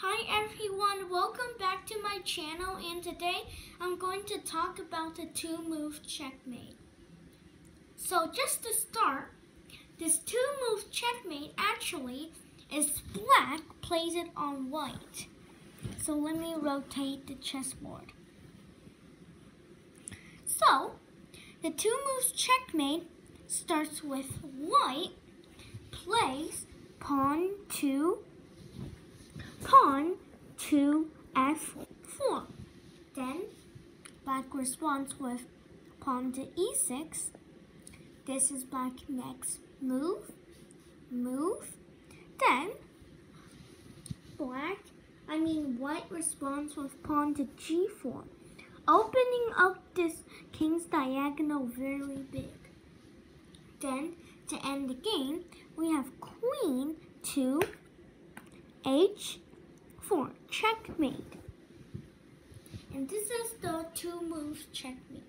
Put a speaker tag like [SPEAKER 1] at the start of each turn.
[SPEAKER 1] Hi everyone, welcome back to my channel and today I'm going to talk about the two move checkmate. So just to start, this two move checkmate actually is black plays it on white. So let me rotate the chessboard. So the two moves checkmate starts with white plays pawn to pawn to f4. Then black responds with pawn to e6. This is black next move, move. Then black, I mean white responds with pawn to g4, opening up this king's diagonal very big. Then to end the game, we have queen to h for checkmate. And this is the two moves checkmate.